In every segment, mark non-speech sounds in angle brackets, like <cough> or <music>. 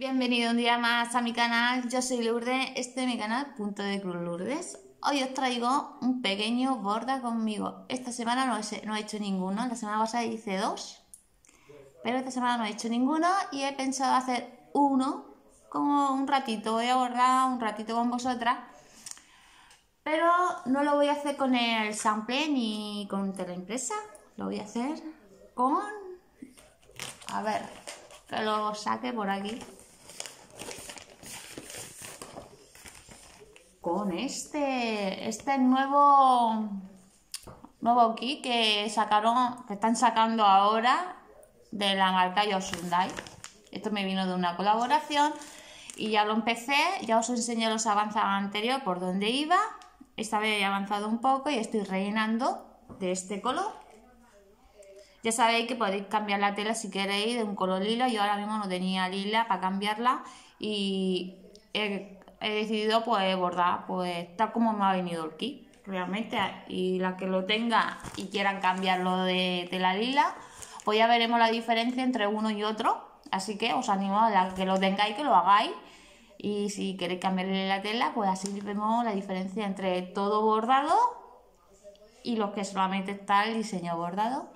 Bienvenido un día más a mi canal, yo soy Lourdes, este es mi canal Punto de Cruz Lourdes. Hoy os traigo un pequeño borda conmigo. Esta semana no he, hecho ninguno, la semana pasada hice dos, pero esta semana no he hecho ninguno y he pensado hacer uno como un ratito, voy a bordar un ratito con vosotras. Pero no lo voy a hacer con el sample ni con teleimpresa, lo voy a hacer con... A ver, que lo saque por aquí. Con este, este nuevo, nuevo kit que sacaron, que están sacando ahora de la marca Yosundai. Esto me vino de una colaboración y ya lo empecé, ya os enseñé los avances anteriores por donde iba. Esta vez he avanzado un poco y estoy rellenando de este color. Ya sabéis que podéis cambiar la tela si queréis de un color lila. Yo ahora mismo no tenía lila para cambiarla y decidido pues bordar pues tal como me ha venido el kit realmente y la que lo tenga y quieran cambiarlo de tela lila pues ya veremos la diferencia entre uno y otro. Así que os animo a la que lo tengáis que lo hagáis. Y si queréis cambiarle la tela pues así vemos la diferencia entre todo bordado y los que solamente está el diseño bordado.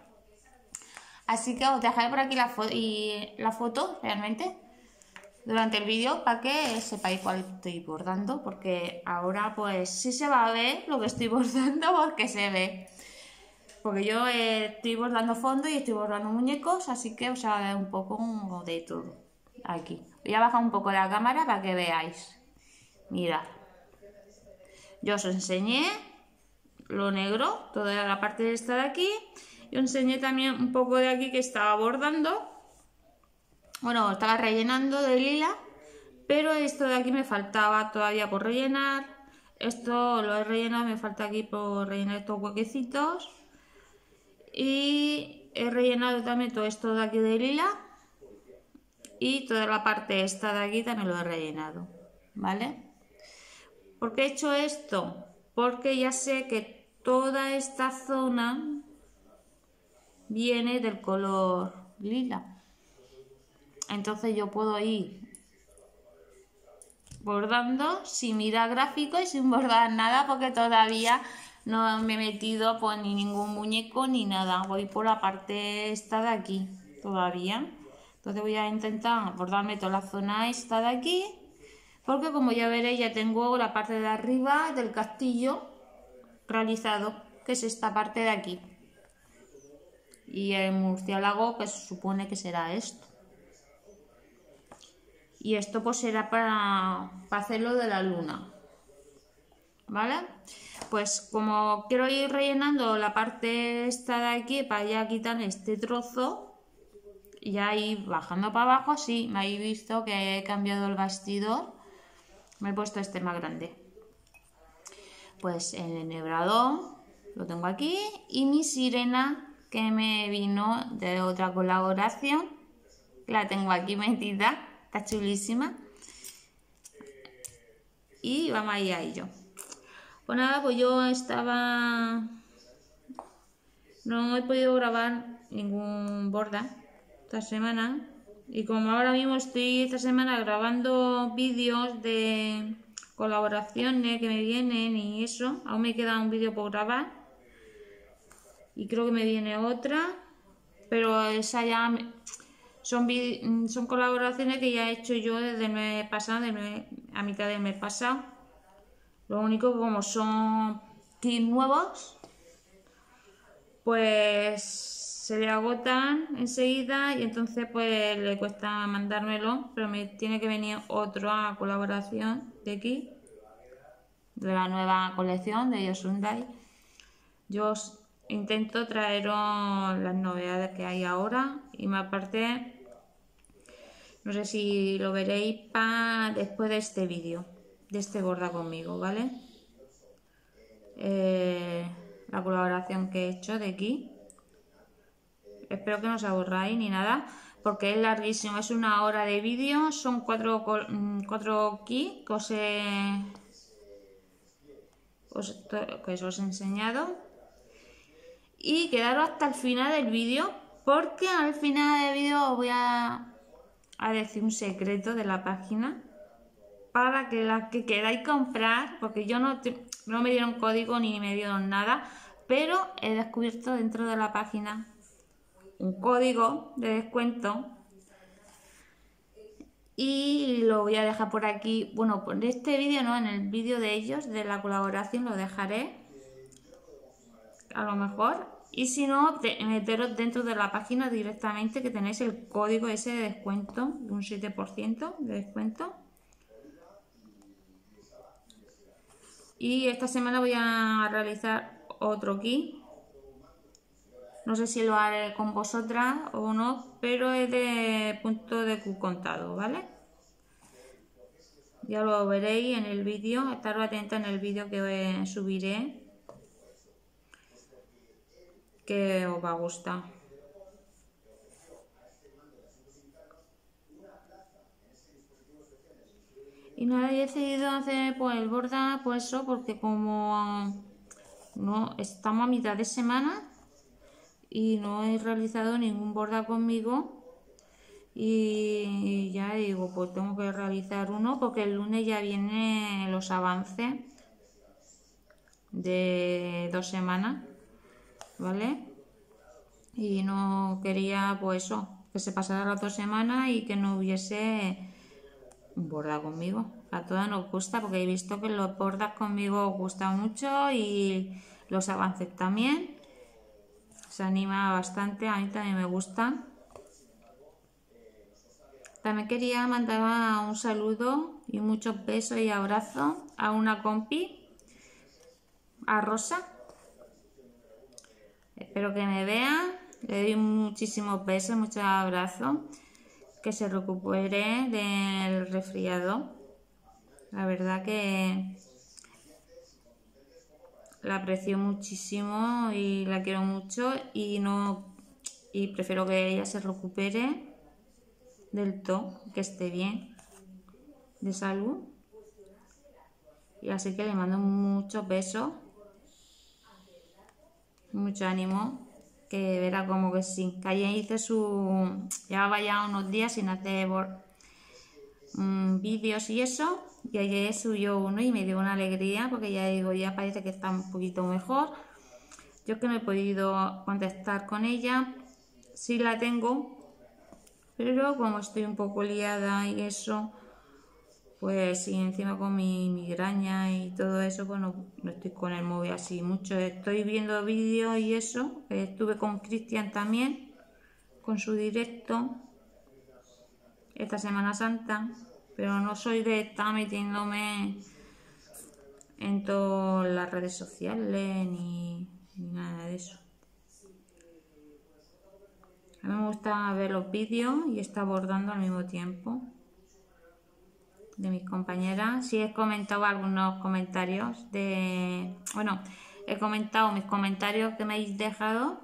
Así que os dejaré por aquí la, y la foto realmente durante el vídeo para que sepáis cuál estoy bordando porque ahora pues sí se va a ver lo que estoy <laughs> bordando porque se ve. Porque yo eh, estoy bordando fondo y estoy bordando muñecos así que os va a ver un poco de todo aquí. Voy a bajar un poco la cámara para que veáis. Mirad yo os enseñé lo negro toda la parte de esta de aquí y os enseñé también un poco de aquí que estaba bordando bueno, estaba rellenando de lila, pero esto de aquí me faltaba todavía por rellenar. Esto lo he rellenado, me falta aquí por rellenar estos huequecitos. Y he rellenado también todo esto de aquí de lila. Y toda la parte esta de aquí también lo he rellenado. ¿Vale? ¿Por qué he hecho esto? Porque ya sé que toda esta zona viene del color lila entonces yo puedo ir bordando sin mirar gráfico y sin bordar nada porque todavía no me he metido pues ni ningún muñeco ni nada. Voy por la parte esta de aquí todavía. Entonces voy a intentar bordarme toda la zona esta de aquí. Porque como ya veréis ya tengo la parte de arriba del castillo realizado. Que es esta parte de aquí. Y el murciélago que se supone que será esto y esto pues será para, hacerlo de la luna ¿vale? pues como quiero ir rellenando la parte esta de aquí para ya quitar este trozo y ir bajando para abajo sí, me habéis visto que he cambiado el bastidor me he puesto este más grande pues el enhebrador lo tengo aquí y mi sirena que me vino de otra colaboración la tengo aquí metida Está chulísima. Y vamos a ir a ello. Pues nada, pues yo estaba... No he podido grabar ningún borda esta semana. Y como ahora mismo estoy esta semana grabando vídeos de colaboraciones que me vienen y eso, aún me queda un vídeo por grabar. Y creo que me viene otra. Pero esa ya son, mm, son colaboraciones que ya he hecho yo desde el mes pasado, a mitad del mes pasado. Lo único que como son kits nuevos, pues se le agotan enseguida y entonces pues le cuesta mandármelo, pero me tiene que venir otra colaboración de aquí, de la nueva colección de Yosundai. Yo intento traeros las novedades que hay ahora y más aparte no sé si lo veréis para después de este vídeo, de este borda conmigo, ¿vale? Eh, la colaboración que he hecho de aquí. Espero que no os aburráis ni nada, porque es larguísimo. Es una hora de vídeo, son cuatro, mm, cuatro key que os he, que os he enseñado. Y quedaros hasta el final del vídeo, porque al final del vídeo os voy a a decir un secreto de la página para que las que queráis comprar, porque yo no, no me dieron código ni me dieron nada, pero he descubierto dentro de la página un código de descuento y lo voy a dejar por aquí. Bueno, por este vídeo no, en el vídeo de ellos, de la colaboración, lo dejaré. A lo mejor. Y si no, meteros dentro de la página directamente que tenéis el código ese de descuento, de un 7% de descuento. Y esta semana voy a realizar otro kit. No sé si lo haré con vosotras o no, pero es de punto de Q contado, ¿vale? Ya lo veréis en el vídeo, estar atenta en el vídeo que subiré, que os va a gustar. Y nada, he decidido hacer pues el borda, pues eso, porque como no estamos a mitad de semana y no he realizado ningún borda conmigo y ya digo, pues tengo que realizar uno porque el lunes ya vienen los avances de dos semanas, ¿vale? Y no quería, pues eso, que se pasara las dos semanas y que no hubiese borda conmigo. A todas nos gusta porque he visto que los bordas conmigo gustan mucho y los avances también. Se anima bastante, a mí también me gustan. También quería mandar un saludo y muchos besos y abrazos a una compi, a Rosa. Espero que me vea. Le doy muchísimos besos, muchos abrazos que se recupere del resfriado. La verdad que la aprecio muchísimo y la quiero mucho y no y prefiero que ella se recupere del todo, que esté bien de salud. Y así que le mando muchos besos, mucho ánimo que verá como que sí. Que ayer hice su. Llevaba ya unos días sin hacer mm, vídeos y eso. Y ayer subió uno y me dio una alegría porque ya digo, ya parece que está un poquito mejor. Yo es que no he podido contestar con ella. Sí la tengo, pero como estoy un poco liada y eso, pues sí, encima con mi migraña y todo eso, pues no, estoy con el móvil así mucho. Estoy viendo vídeos y eso. Estuve con Cristian también, con su directo, esta Semana Santa, pero no soy de estar metiéndome en todas las redes sociales ni, ni nada de eso. A mí me gusta ver los vídeos y estar bordando al mismo tiempo de mis compañeras. Sí he comentado algunos comentarios de... Bueno, he comentado mis comentarios que me habéis dejado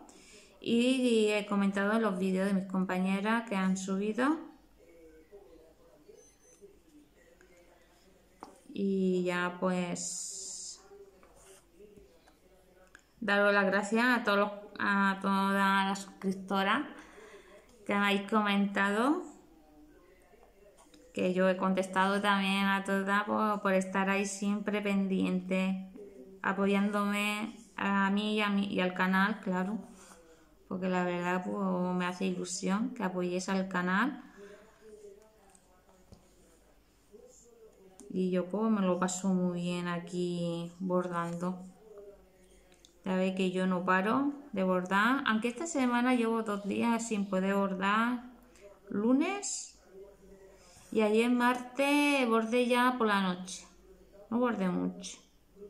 y he comentado los vídeos de mis compañeras que han subido. Y ya pues daros las gracias a todos a todas las suscriptoras que me habéis comentado que yo he contestado también a todas por, estar ahí siempre pendiente, apoyándome a mí y, a mí y al canal, claro, porque la verdad pues, me hace ilusión que apoyéis al canal. Y yo pues me lo paso muy bien aquí bordando. Ya veis que yo no paro de bordar, aunque esta semana llevo dos días sin poder bordar. Lunes y ayer martes bordé ya por la noche. No bordé mucho.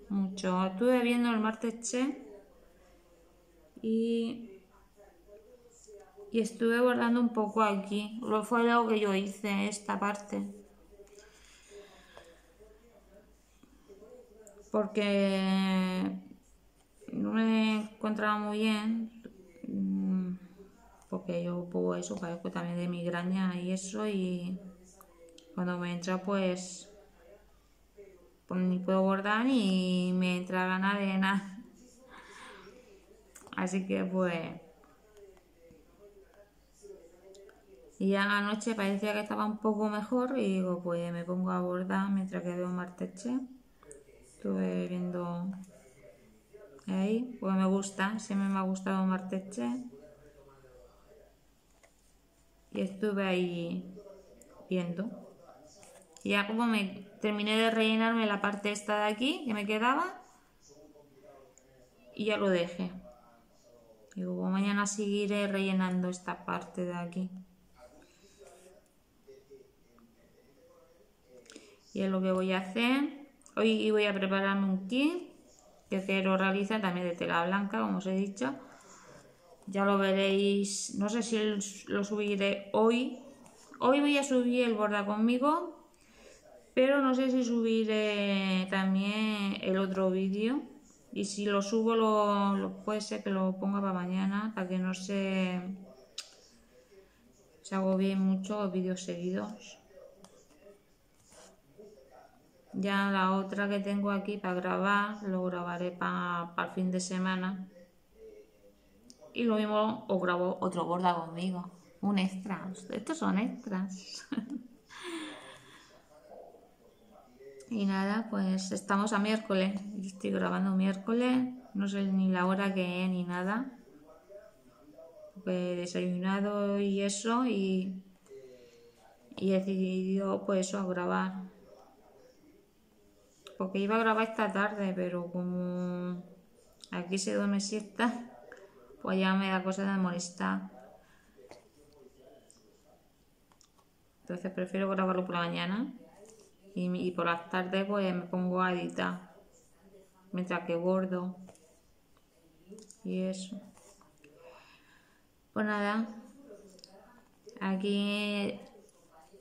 Mucho. Estuve viendo el martes che. Y, y estuve bordando un poco aquí. Lo fue lo que yo hice, esta parte. Porque no me encontraba muy bien. Mm, porque yo pongo eso, padezco también de migraña y eso. Y cuando me entra pues, pues ni puedo bordar ni me entra ganas de nada. Así que pues Y ya anoche parecía que estaba un poco mejor y digo, pues me pongo a bordar mientras que veo Marteche. Estuve viendo ahí, pues me gusta, siempre me ha gustado Marteche. Y estuve ahí viendo. Y ya como me terminé de rellenarme la parte esta de aquí que me quedaba y ya lo dejé. Digo, pues mañana seguiré rellenando esta parte de aquí. Y es lo que voy a hacer. Hoy voy a prepararme un kit que quiero realizar también de tela blanca, como os he dicho. Ya lo veréis, no sé si lo subiré hoy. Hoy voy a subir el borda conmigo, pero no sé si subiré también el otro vídeo. Y si lo subo, lo, puede ser que lo ponga para mañana, para que no se, se agobien mucho vídeos seguidos. Ya la otra que tengo aquí para grabar, lo grabaré para el fin de semana. Y lo mismo os grabo otro borda conmigo. Un extra. Estos son extras. <laughs> y nada, pues estamos a miércoles. Estoy grabando miércoles. No sé ni la hora que es ni nada. he desayunado y eso y, y he decidido pues eso a grabar porque iba a grabar esta tarde, pero como aquí se duerme siesta, pues ya me da cosa de molestar. Entonces prefiero grabarlo por la mañana y, por las tardes pues me pongo a editar mientras que bordo y eso. Pues nada, aquí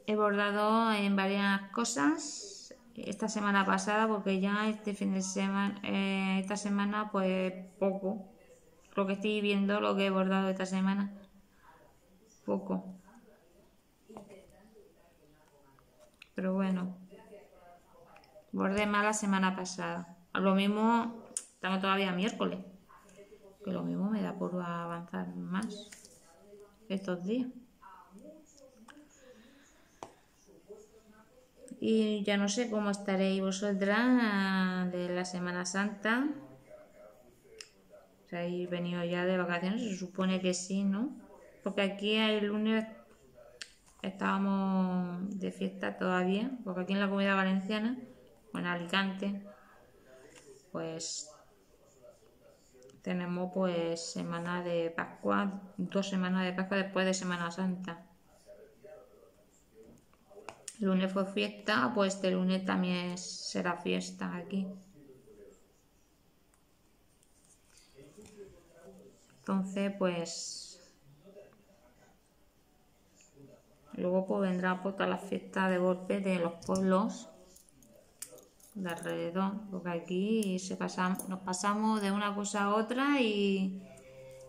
he bordado en varias cosas esta semana pasada porque ya este fin de semana, eh, esta semana pues poco. Lo que estoy viendo, lo que he bordado esta semana, poco. Pero bueno, bordé más la semana pasada. Lo mismo, estamos todavía miércoles, que lo mismo me da por avanzar más estos días. Y ya no sé cómo estaréis vosotras de la Semana Santa. ¿Se habéis venido ya de vacaciones? Se supone que sí, ¿no? Porque aquí el lunes estábamos de fiesta todavía, porque aquí en la comunidad valenciana, o en Alicante, pues tenemos pues semana de Pascua, dos semanas de Pascua después de Semana Santa lunes fue fiesta, pues este lunes también será fiesta aquí. Entonces, pues luego pues vendrá pues, toda la fiesta de golpe de los pueblos de alrededor, porque aquí se nos pasamos de una cosa a otra y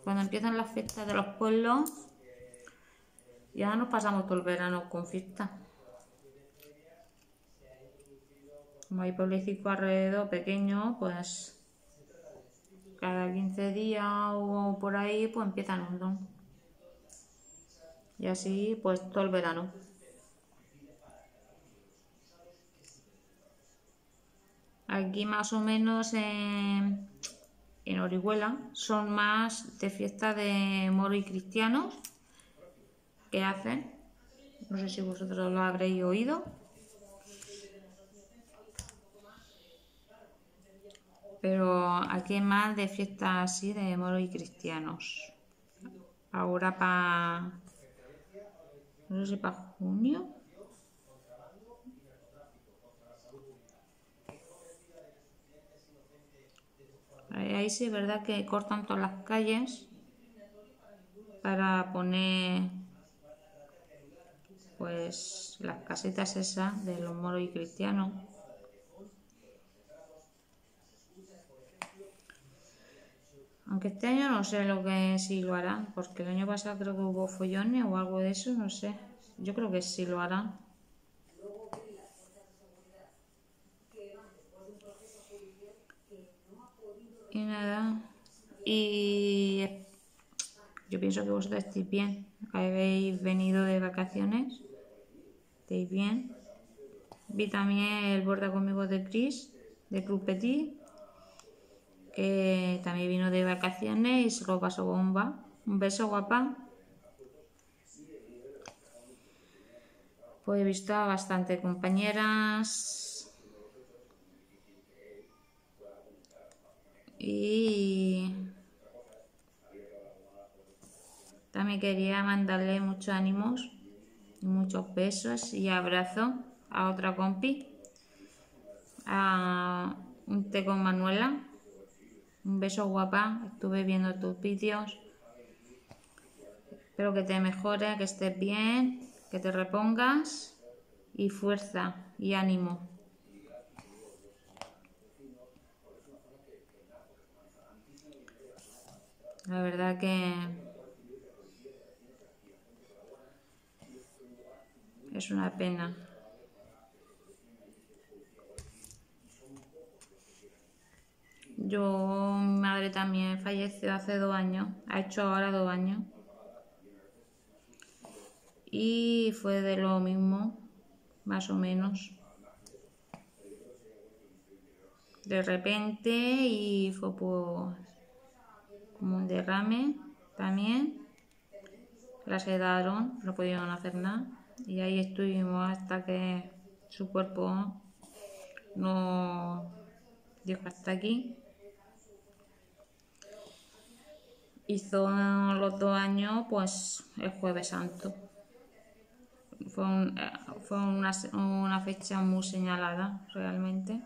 cuando empiezan las fiestas de los pueblos ya nos pasamos todo el verano con fiesta. como hay pueblecitos alrededor pequeño, pues cada 15 días o por ahí, pues empiezan un don. Y así, pues todo el verano. Aquí más o menos en, Orihuela son más de fiesta de moro y cristianos que hacen. No sé si vosotros lo habréis oído. pero aquí hay más de fiestas así de moros y cristianos. Ahora para, no sé, para junio. Ahí sí es verdad que cortan todas las calles para poner pues las casetas esas de los moros y cristianos. Aunque este año no sé lo que si lo harán, porque el año pasado creo que hubo follones o algo de eso, no sé. Yo creo que sí lo harán. Y nada. Y Yo pienso que vosotros estéis bien, habéis venido de vacaciones, estáis bien. Vi también el borda conmigo de Chris, de Club que también vino de vacaciones y se lo pasó bomba. Un beso, guapa. Pues he visto a bastante compañeras. Y también quería mandarle muchos ánimos, muchos besos y abrazos a otra compi, a un té con Manuela. Un beso guapa, estuve viendo tus vídeos. Espero que te mejore, que estés bien, que te repongas y fuerza y ánimo. La verdad que es una pena. Yo, mi madre también falleció hace dos años, ha hecho ahora dos años. Y fue de lo mismo, más o menos. De repente y fue pues derrame también. Las quedaron, no pudieron hacer nada. Y ahí estuvimos hasta que su cuerpo no dijo hasta aquí. hizo los dos años pues el jueves santo. Fue, eh, fue una, una fecha muy señalada realmente.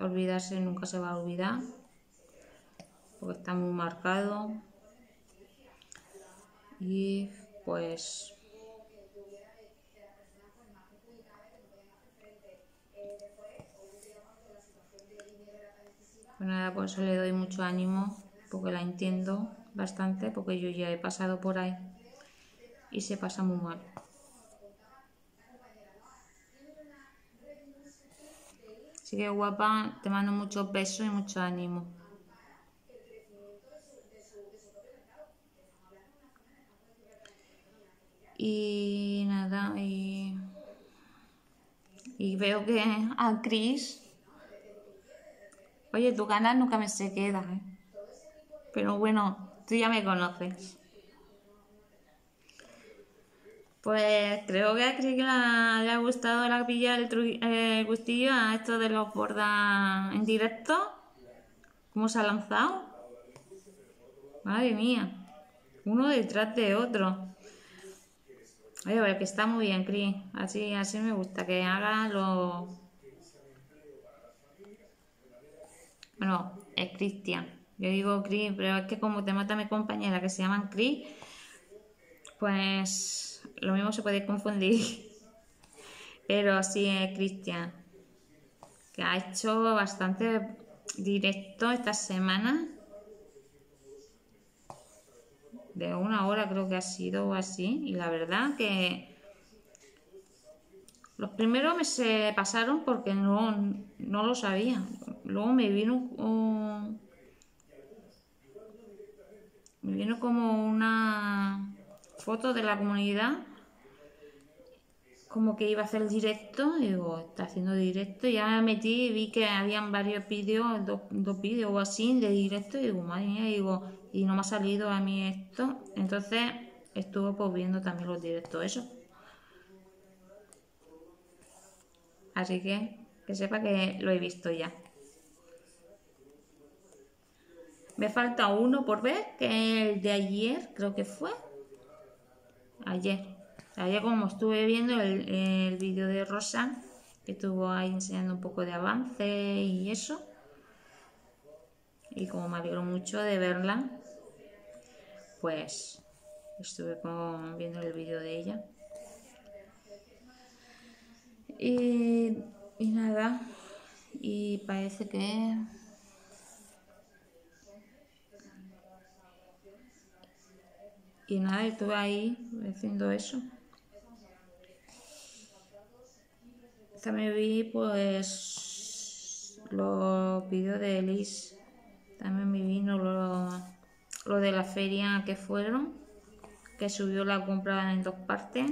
Olvidarse nunca se va a olvidar porque está muy marcado y pues Pues nada, por eso le doy mucho ánimo, porque la entiendo bastante, porque yo ya he pasado por ahí y se pasa muy mal. Así que guapa, te mando mucho peso y mucho ánimo. Y nada, y, y veo que a Chris Oye, tu canal nunca me se queda, ¿eh? Pero bueno, tú ya me conoces. Pues creo que a Cris le ha gustado la pilla el, gustillo a esto de los bordas en directo. ¿Cómo se ha lanzado? Madre mía. Uno detrás de otro. Oye, que está muy bien, Cris. Así, así me gusta, que haga los Bueno, es Cristian. Yo digo Cris, pero es que como te mata mi compañera que se llaman Cris, pues lo mismo se puede confundir. <laughs> Pero sí es Cristian, que ha hecho bastante directo esta semana. De una hora creo que ha sido así. Y la verdad que los primeros me se pasaron porque no, no lo sabía. Luego me vino me vino como una foto de la comunidad como que iba a hacer directo y digo, está haciendo directo, ya me metí y vi que habían varios vídeos, dos, dos vídeos o así de directo, y digo, madre mía, digo, y no me ha salido a mí esto, entonces estuve pues viendo también los directos eso. Así que que sepa que lo he visto ya. Me falta uno por ver, que el de ayer, creo que fue. Ayer. Ayer como estuve viendo el, el vídeo de Rosa, que estuvo ahí enseñando un poco de avance y eso. Y como me alegro mucho de verla, pues estuve como viendo el vídeo de ella. Y, y nada, y parece que... Y nada, estuve ahí haciendo eso. También vi pues los vídeos de Elise También me vino lo, lo de la feria que fueron, que subió la compra en dos partes.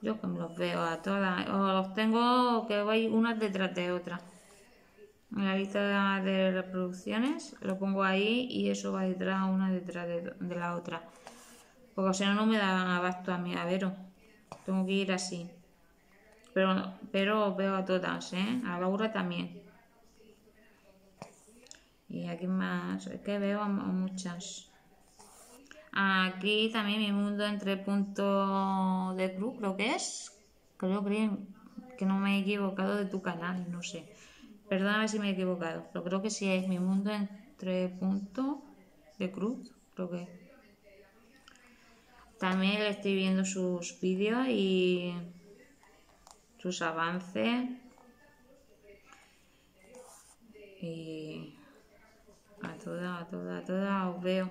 Yo que me los veo a todas, o los tengo que voy unas detrás de otras. En la lista de reproducciones lo pongo ahí y eso va detrás una detrás de, de la otra. Porque si no, no me da abasto a mí, a ver. Tengo que ir así. Pero, pero veo a todas, ¿eh? A Laura también. Y aquí más, es que veo a muchas. Aquí también mi mundo entre puntos de cruz, creo que es. Creo que no me he equivocado de tu canal, no sé. Perdóname si me he equivocado, pero creo que sí es mi mundo entre puntos de cruz, creo que. También estoy viendo sus vídeos y sus avances. Y a toda, a toda, a toda os veo.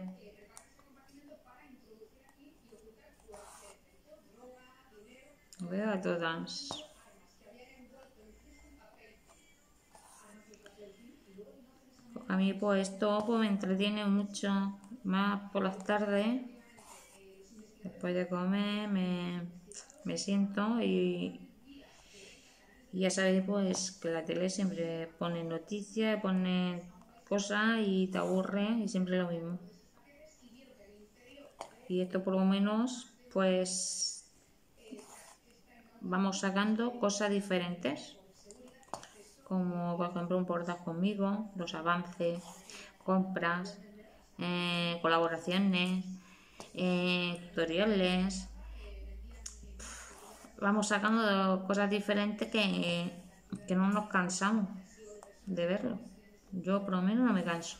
Os veo a todas. A mí pues esto pues, me entretiene mucho, más por las tardes. Después de comer me, me siento y, ya sabéis pues que la tele siempre pone noticias, pone cosas y te aburre y siempre lo mismo. Y esto por lo menos pues vamos sacando cosas diferentes como por ejemplo un portal conmigo, los avances, compras, eh, colaboraciones, eh, tutoriales. Vamos sacando cosas diferentes que, que no nos cansamos de verlo. Yo por lo menos no me canso.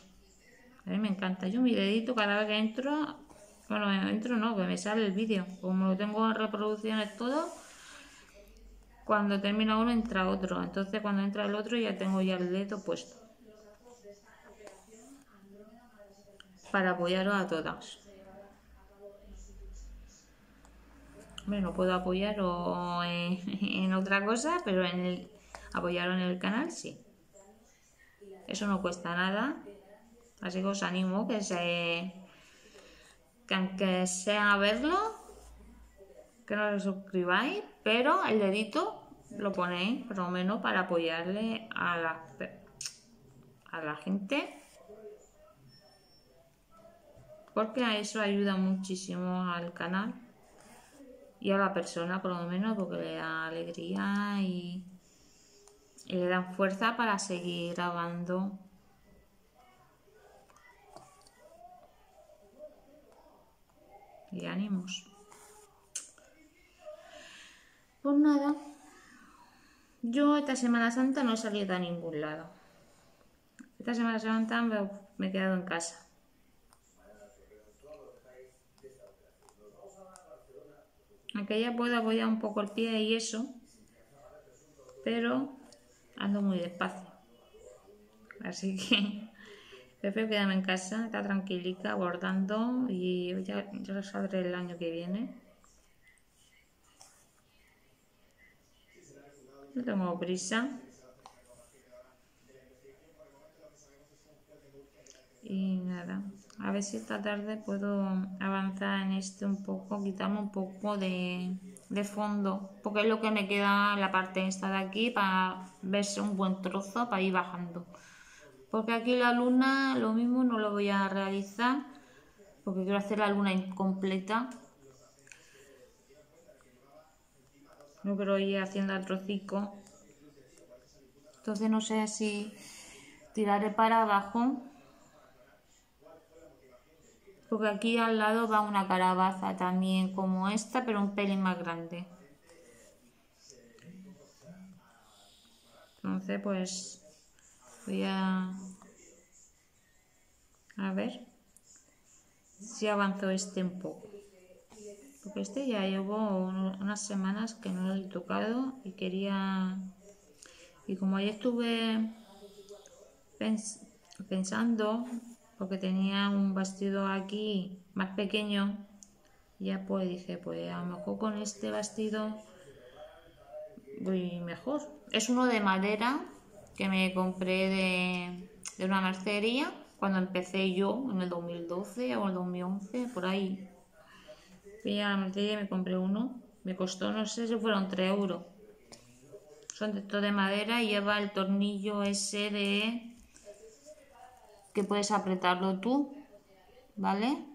A mí me encanta. Yo mi dedito cada vez que entro, bueno, entro no, que me sale el vídeo. Como lo tengo en reproducciones todo, cuando termina uno entra otro. Entonces cuando entra el otro ya tengo ya el dedo puesto. Para apoyaros a todas. No puedo apoyar en, <laughs> en, otra cosa, pero en el apoyaros en el canal sí. Eso no cuesta nada. Así que os animo que se que aunque sea verlo, que no os suscribáis, pero el dedito lo ponéis por lo menos para apoyarle a la, a la gente. Porque a eso ayuda muchísimo al canal y a la persona por lo menos porque le da alegría y, le dan fuerza para seguir grabando y ánimos. Pues nada yo esta Semana Santa no he salido a ningún lado. Esta Semana Santa me he quedado en casa aunque ya puedo apoyar un poco el pie y eso, pero ando muy despacio. Así que <laughs> prefiero quedarme en casa, estar tranquilita, bordando y ya, ya lo sabré el año que viene. No tengo prisa. Y nada a ver si esta tarde puedo avanzar en este un poco, quitarme un poco de, fondo, porque es lo que me queda la parte esta de aquí para verse un buen trozo para ir bajando. Porque aquí la luna lo mismo no lo voy a realizar, porque quiero hacer la luna incompleta. No quiero ir haciendo el trocico. Entonces no sé si tiraré para abajo porque aquí al lado va una calabaza también como esta, pero un pelín más grande. Entonces, pues voy a, a ver si avanzó este un poco. Porque este ya llevo unas semanas que no lo he tocado y quería... Y como ya estuve pensando porque tenía un vestido aquí más pequeño ya pues dije pues a lo mejor con este vestido voy mejor es uno de madera que me compré de, una mercería cuando empecé yo, en el 2012 o el 2011, por ahí. Fui a la y me compré uno. Me costó, no sé si fueron 3 euros. Son de todo de madera y lleva el tornillo ese de que puedes apretarlo tú, ¿vale?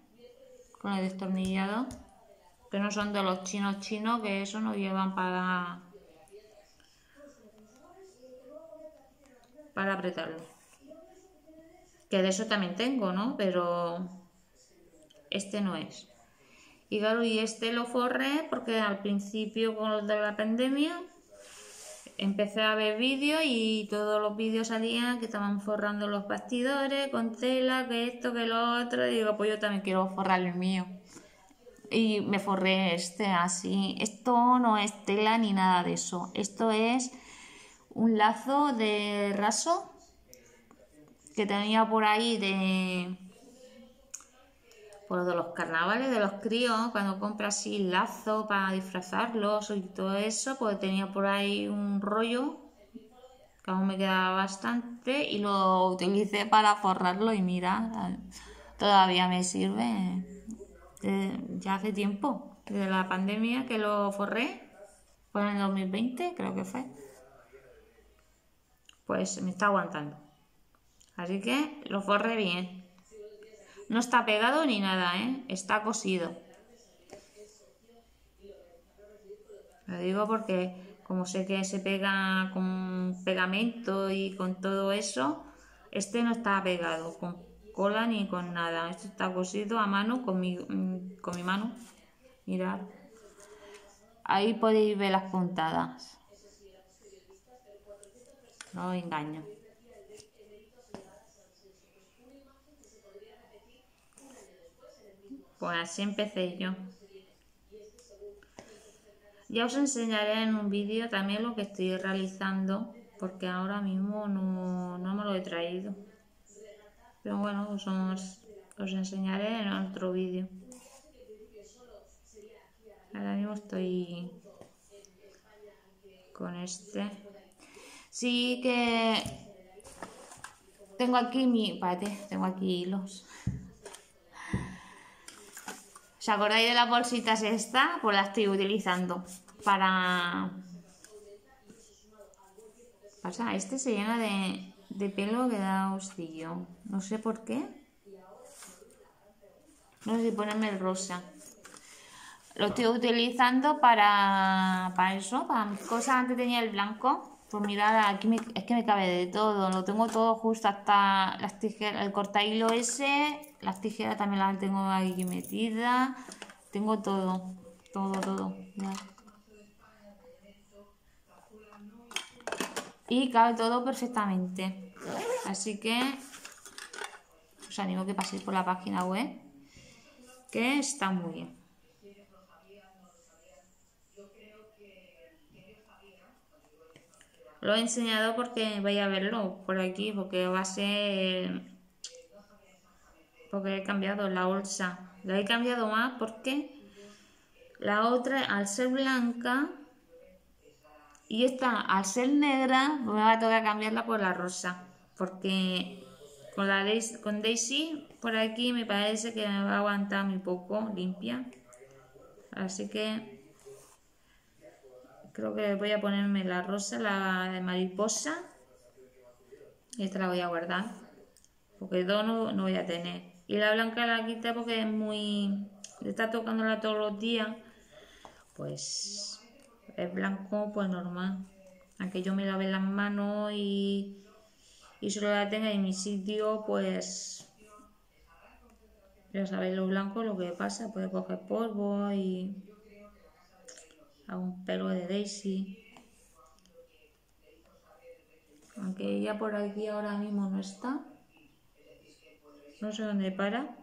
Con el destornillado. Que no son de los chinos chinos, que eso no llevan para para apretarlo. Que de eso también tengo, ¿no? Pero este no es. Y claro, y este lo forré porque al principio con lo de la pandemia empecé a ver vídeos y todos los vídeos salían que estaban forrando los bastidores con tela, que esto, que lo otro. Y digo, pues yo también quiero forrar el mío. Y me forré este así. Esto no es tela ni nada de eso. Esto es un lazo de raso que tenía por ahí de por de los carnavales de los críos cuando compras así lazo para disfrazarlos y todo eso pues tenía por ahí un rollo que aún me quedaba bastante y lo utilicé para forrarlo y mira todavía me sirve ya hace tiempo desde la pandemia que lo forré fue en el 2020 creo que fue pues me está aguantando. Así que lo forré bien. No está pegado ni nada, ¿eh? Está cosido. Lo digo porque como sé que se pega con pegamento y con todo eso, este no está pegado con cola ni con nada. Este está cosido a mano con mi, mm, con mi mano. Mirad. Ahí podéis ver las puntadas no engaño. Pues así empecé yo. Ya os enseñaré en un vídeo también lo que estoy realizando, porque ahora mismo no, me lo he traído. Pero bueno, os, os enseñaré en otro vídeo. Ahora mismo estoy con este. Sí que tengo aquí mi... Espérate, tengo aquí hilos. ¿Os acordáis de las bolsitas esta? Pues la estoy utilizando para... Pasa, este se llena de, de pelo que da hostillo. No sé por qué. No sé si ponerme el rosa. Lo estoy utilizando para, para eso, para cosas. Antes tenía el blanco pues mirad, aquí es que me cabe de todo, lo tengo todo justo hasta las tijeras, el corta hilo ese, las tijeras también las tengo aquí metidas, tengo todo, todo, todo. Y cabe todo perfectamente. Así que os animo a que paséis por la página web, que está muy bien. Lo he enseñado porque voy a verlo por aquí, porque va a ser... Porque he cambiado la bolsa. La he cambiado más porque la otra, al ser blanca, y esta, al ser negra, me va a tocar cambiarla por la rosa. Porque con, la con Daisy, por aquí me parece que me va a aguantar muy poco limpia. Así que Creo que voy a ponerme la rosa, la de mariposa. Y esta la voy a guardar. Porque dos no, no voy a tener. Y la blanca la quita porque es muy... Está tocándola todos los días. Pues es blanco, pues normal. Aunque yo me lave las manos y, y solo la tenga en mi sitio, pues ya sabéis lo blanco lo que pasa, puede coger polvo y a un pelo de Daisy. Aunque ella por aquí ahora mismo no está. No sé dónde para.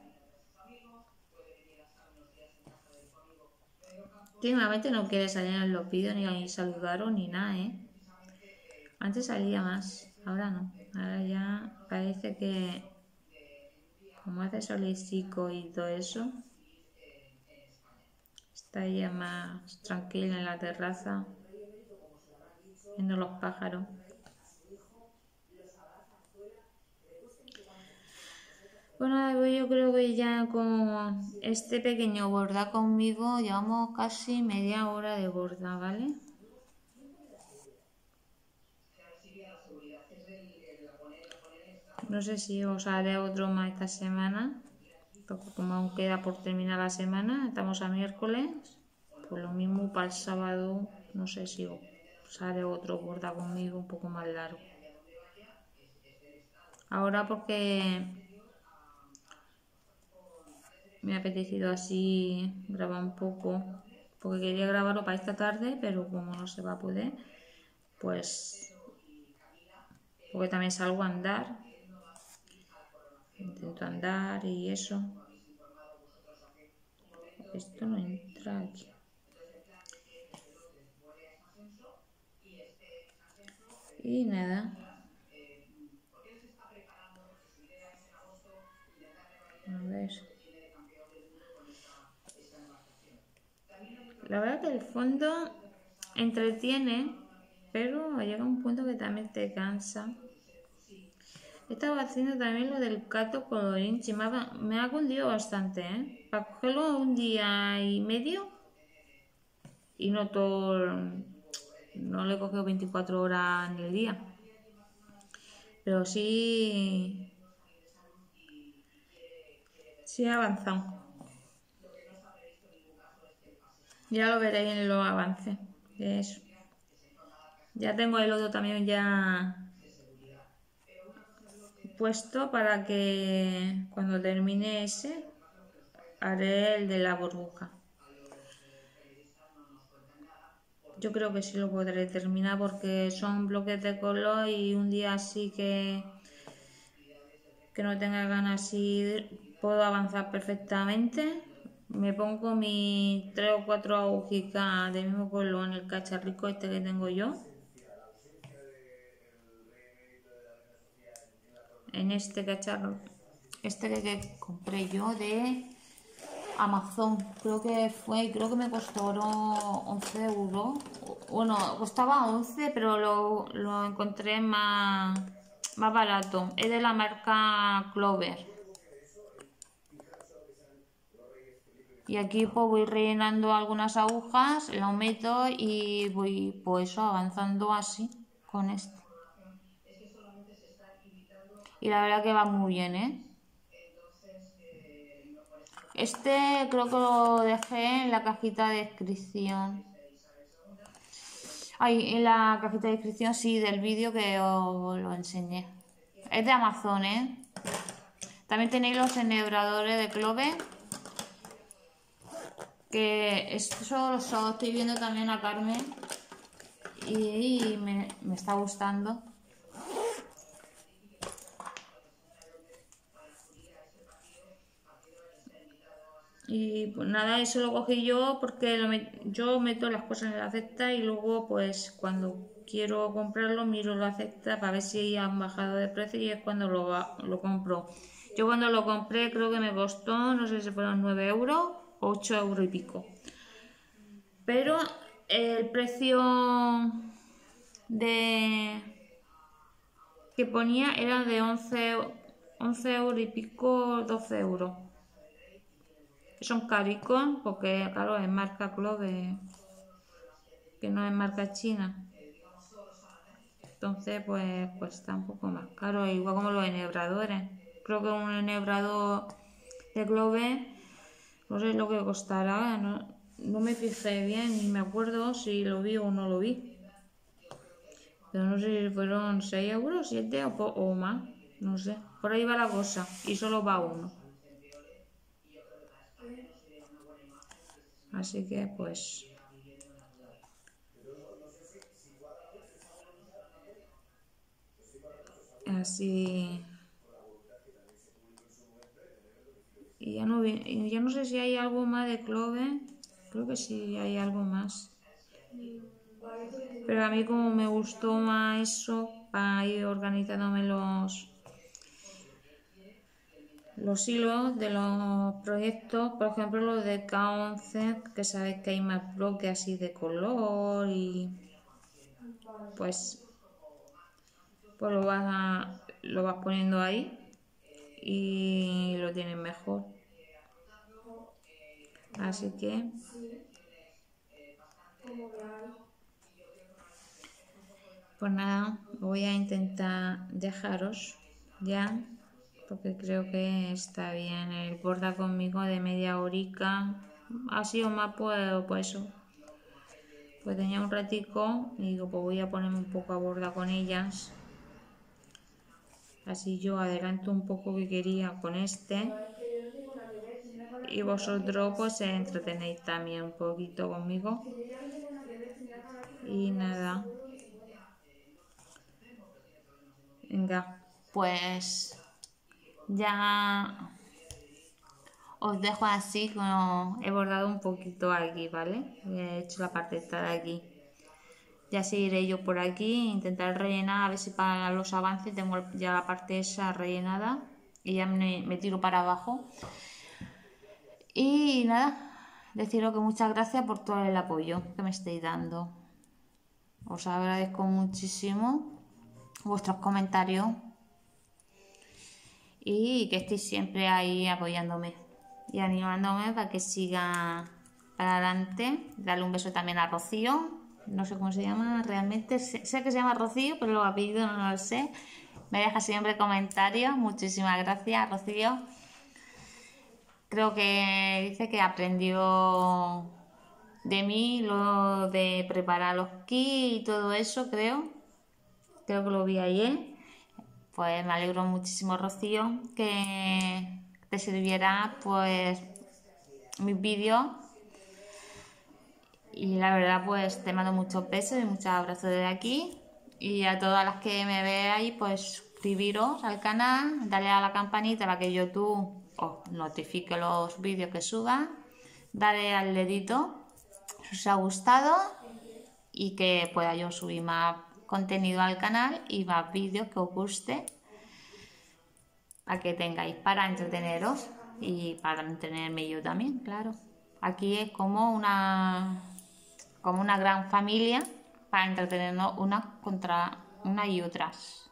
Últimamente no quiere salir en los vídeos ni saludaron ni nada, ¿eh? Antes salía más, ahora no. Ahora ya parece que como hace solicico y todo eso, Está ella más tranquila en la terraza, viendo los pájaros. Pues yo creo que ya con este pequeño borda conmigo llevamos casi media hora de borda, ¿vale? No sé si os haré otro más esta semana, como aún queda por terminar la semana, estamos a miércoles, pues lo mismo para el sábado, no sé si haré otro borda conmigo un poco más largo. Ahora porque me ha apetecido así grabar un poco, porque quería grabarlo para esta tarde, pero como no se va a poder, pues porque también salgo a andar, intento andar y eso. Esto no entra aquí. Y nada. A ver. La verdad que el fondo entretiene, pero llega un punto que también te cansa. Estaba haciendo también lo del cato colorín, me ha, me ha cundido bastante, ¿eh? Para cogerlo un día y medio y no todo, no le he cogido 24 horas en el día. Pero sí Sí, ha avanzado. Ya lo veréis en los avances. Eso. Ya tengo el otro también ya puesto para que cuando termine ese haré el de la burbuja. Yo creo que sí lo podré terminar porque son bloques de color y un día así que que no tenga ganas y puedo avanzar perfectamente. Me pongo mis tres o cuatro agujitas del mismo color en el cacharrico este que tengo yo. En este cacharro, este que, compré yo de Amazon, creo que fue, creo que me costó 11 euros. Bueno, costaba 11, pero lo, encontré más, más barato. Es de la marca Clover. y aquí pues voy rellenando algunas agujas, lo meto y voy pues avanzando así con esto. Y la verdad que va muy bien, ¿eh? Este creo que lo dejé en la cajita de descripción. Ay, en la cajita de descripción, sí, del vídeo que os lo enseñé. Es de Amazon, ¿eh? También tenéis los enhebradores de Clove que eso lo estoy viendo también a Carmen y, me, está gustando. Y pues nada, eso lo cogí yo porque yo meto las cosas en la cesta y luego pues cuando quiero comprarlo miro la cesta para ver si han bajado de precio y es cuando lo, lo compro. Yo cuando lo compré creo que me costó, no sé si fueron 9 euros 8 euros y pico. Pero el precio de que ponía era de 11, 11 euros y pico, 12 euros. Son caricos porque, claro, es marca Clove, que no es marca china. Entonces, pues, está un poco más caro, igual como los enhebradores. Creo que un enhebrador de Clove no sé lo que costará, no, me fijé bien ni me acuerdo si lo vi o no lo vi. Pero no sé si fueron 6 euros, 7 o, o más, no sé. Por ahí va la cosa y solo va uno. Así que pues... Así Y ya no, ya no sé si hay algo más de Clove. Creo que sí hay algo más. Pero a mí como me gustó más eso, para ir organizándome los, los hilos de los proyectos, por ejemplo los de K11, que sabéis que hay más bloques así de color y pues, pues lo vas, lo vas poniendo ahí y lo tienen mejor. Así que pues nada, voy a intentar dejaros ya porque creo que está bien el borda conmigo de media horica. Así o más pues, pues eso. Pues tenía un ratico y digo pues voy a ponerme un poco a borda con ellas. Así yo adelanto un poco que quería con este. Y vosotros pues se entretenéis también un poquito conmigo. Y nada. Venga. Pues ya os dejo así como he bordado un poquito aquí, ¿vale? He hecho la parte de aquí. Ya seguiré yo por aquí, intentar rellenar, a ver si para los avances tengo ya la parte esa rellenada y ya me, tiro para abajo. Y nada, deciros que muchas gracias por todo el apoyo que me estáis dando. Os agradezco muchísimo vuestros comentarios y que estéis siempre ahí apoyándome y animándome para que siga para adelante. Darle un beso también a Rocío, no sé cómo se llama realmente, sé, que se llama Rocío, pero los apellidos no lo sé. Me deja siempre comentarios, muchísimas gracias Rocío. Creo que dice que aprendió de mí lo de preparar los kits y todo eso, creo. Creo que lo vi ayer. Pues me alegro muchísimo, Rocío, que te sirviera pues mis vídeos. Y la verdad, pues te mando muchos besos y muchos abrazos desde aquí. Y a todas las que me veáis, pues suscribiros al canal, darle a la campanita para que YouTube os notifique los vídeos que suba. Dale al dedito si os ha gustado y que pueda yo subir más contenido al canal y más vídeos que os guste para que tengáis para entreteneros y para entretenerme yo también, claro. Aquí es como una como una gran familia para entretenernos unas contra una y otras.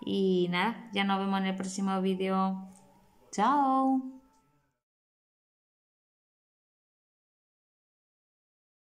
Y nada, ya nos vemos en el próximo vídeo. Chao.